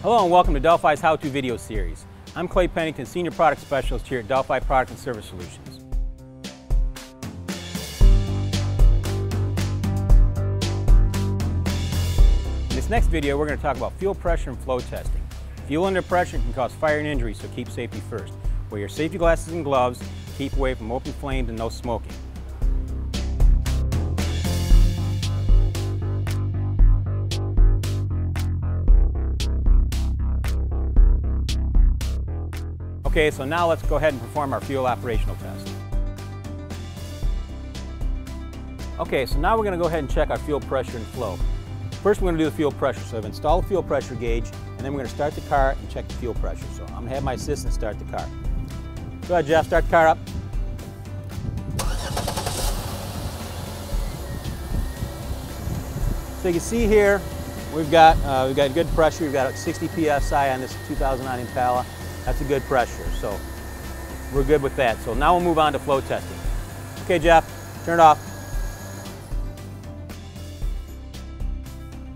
Hello and welcome to Delphi's How-To video series. I'm Clay Pennington, Senior Product Specialist here at Delphi Product and Service Solutions. In this next video, we're going to talk about fuel pressure and flow testing. Fuel under pressure can cause fire and injury, so keep safety first. Wear your safety glasses and gloves, keep away from open flames and no smoking. Okay, so now let's go ahead and perform our fuel operational test. Okay, so now we're going to go ahead and check our fuel pressure and flow. First, we're going to do the fuel pressure. So I've installed the fuel pressure gauge, and then we're going to start the car and check the fuel pressure. So I'm going to have my assistant start the car. Go ahead, Jeff, start the car up. So you can see here, we've got, uh, we've got good pressure. We've got 60 PSI on this 2009 Impala. That's a good pressure, so we're good with that. So now we'll move on to flow testing. Okay, Jeff, turn it off.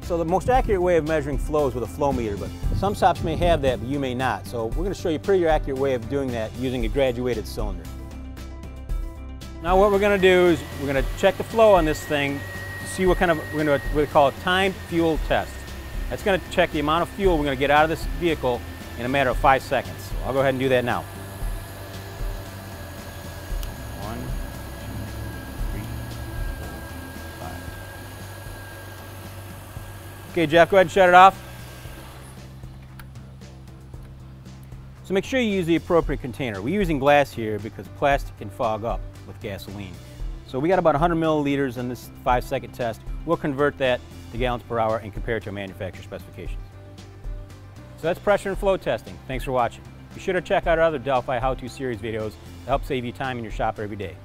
So the most accurate way of measuring flow is with a flow meter, but some shops may have that, but you may not. So we're going to show you a pretty accurate way of doing that using a graduated cylinder. Now what we're going to do is we're going to check the flow on this thing to see what kind of, we're going to what we call a timed fuel test. That's going to check the amount of fuel we're going to get out of this vehicle in a matter of five seconds. I'll go ahead and do that now. One, two, three, four, five. Okay, Jeff, go ahead and shut it off. So make sure you use the appropriate container. We're using glass here because plastic can fog up with gasoline. So we got about 100 milliliters in this five second test. We'll convert that to gallons per hour and compare it to our manufacturer specifications. So that's pressure and flow testing. Thanks for watching. Be sure to check out our other Delphi How-To series videos to help save you time in your shop every day.